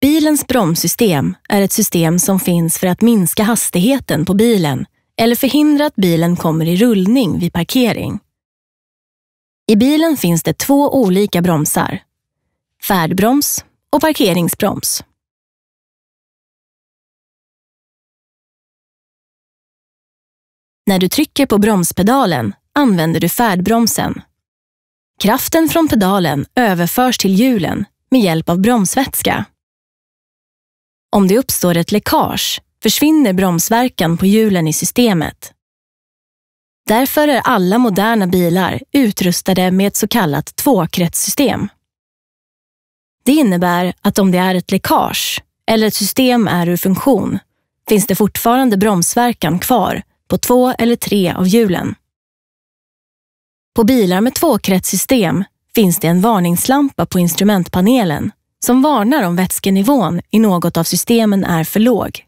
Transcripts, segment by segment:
Bilens bromssystem är ett system som finns för att minska hastigheten på bilen eller förhindra att bilen kommer i rullning vid parkering. I bilen finns det två olika bromsar. Färdbroms och parkeringsbroms. När du trycker på bromspedalen använder du färdbromsen. Kraften från pedalen överförs till hjulen med hjälp av bromsvätska. Om det uppstår ett läckage försvinner bromsverkan på hjulen i systemet. Därför är alla moderna bilar utrustade med ett så kallat tvåkretssystem. Det innebär att om det är ett läckage eller ett system är ur funktion finns det fortfarande bromsverkan kvar på två eller tre av hjulen. På bilar med tvåkretssystem finns det en varningslampa på instrumentpanelen som varnar om vätskenivån i något av systemen är för låg.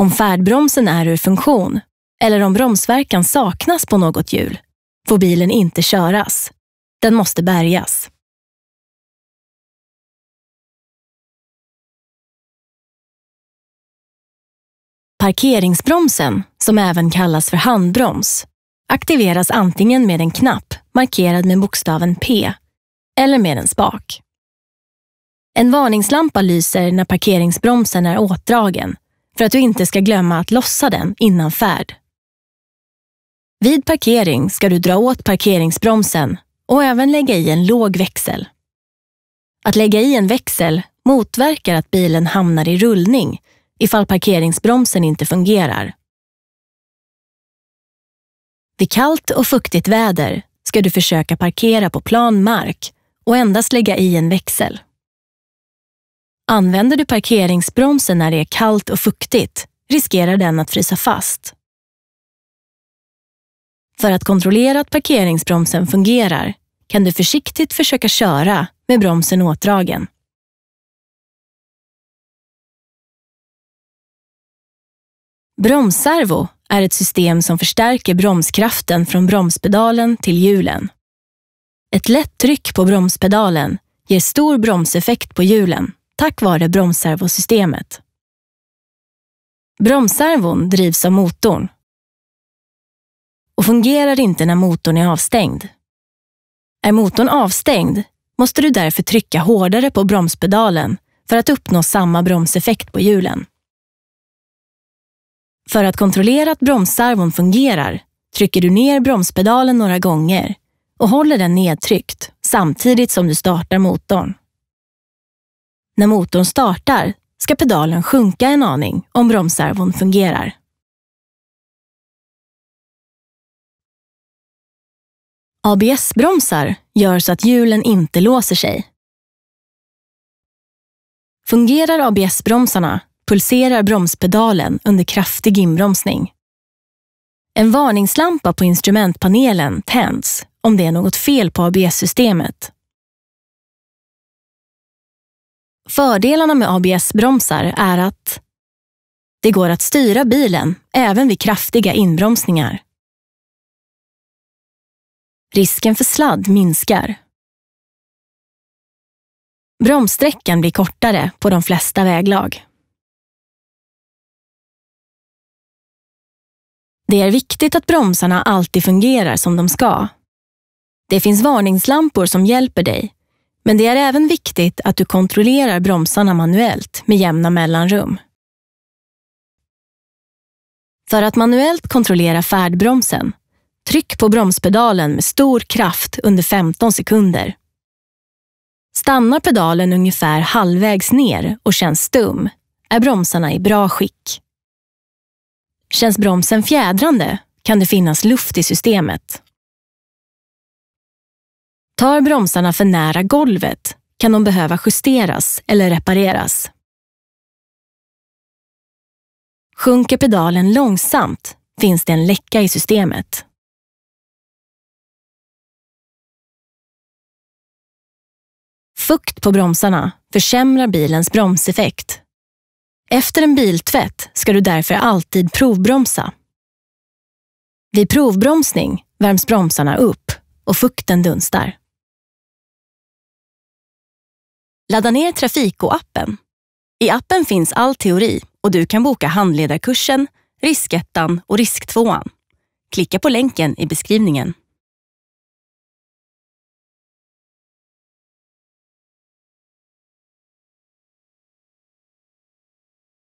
Om färdbromsen är ur funktion eller om bromsverkan saknas på något hjul får bilen inte köras. Den måste bärgas. Parkeringsbromsen, som även kallas för handbroms, aktiveras antingen med en knapp markerad med bokstaven P eller med en spak. En varningslampa lyser när parkeringsbromsen är åtdragen för att du inte ska glömma att lossa den innan färd. Vid parkering ska du dra åt parkeringsbromsen och även lägga i en låg växel. Att lägga i en växel motverkar att bilen hamnar i rullning ifall parkeringsbromsen inte fungerar. Vid kallt och fuktigt väder ska du försöka parkera på plan mark och endast lägga i en växel. Använder du parkeringsbromsen när det är kallt och fuktigt riskerar den att frysa fast. För att kontrollera att parkeringsbromsen fungerar kan du försiktigt försöka köra med bromsen åtdragen. Bromsservo är ett system som förstärker bromskraften från bromspedalen till hjulen. Ett lätt tryck på bromspedalen ger stor bromseffekt på hjulen tack vare bromsservosystemet. Bromsservon drivs av motorn och fungerar inte när motorn är avstängd. Är motorn avstängd måste du därför trycka hårdare på bromspedalen för att uppnå samma bromseffekt på hjulen. För att kontrollera att bromsservon fungerar trycker du ner bromspedalen några gånger och håller den nedtryckt samtidigt som du startar motorn. När motorn startar ska pedalen sjunka en aning om bromsservon fungerar. ABS-bromsar gör så att hjulen inte låser sig. Fungerar ABS-bromsarna pulserar bromspedalen under kraftig inbromsning. En varningslampa på instrumentpanelen tänds om det är något fel på ABS-systemet. Fördelarna med ABS-bromsar är att det går att styra bilen även vid kraftiga inbromsningar. Risken för sladd minskar. Bromssträckan blir kortare på de flesta väglag. Det är viktigt att bromsarna alltid fungerar som de ska. Det finns varningslampor som hjälper dig, men det är även viktigt att du kontrollerar bromsarna manuellt med jämna mellanrum. För att manuellt kontrollera färdbromsen, tryck på bromspedalen med stor kraft under 15 sekunder. Stannar pedalen ungefär halvvägs ner och känns stum är bromsarna i bra skick. Känns bromsen fjädrande kan det finnas luft i systemet. Tar bromsarna för nära golvet kan de behöva justeras eller repareras. Sjunker pedalen långsamt finns det en läcka i systemet. Fukt på bromsarna försämrar bilens bromseffekt efter en biltvätt ska du därför alltid provbromsa. Vid provbromsning värms bromsarna upp och fukten dunstar. Ladda ner Trafiko-appen. I appen finns all teori och du kan boka handledarkursen, riskettan och risktvåan. Klicka på länken i beskrivningen.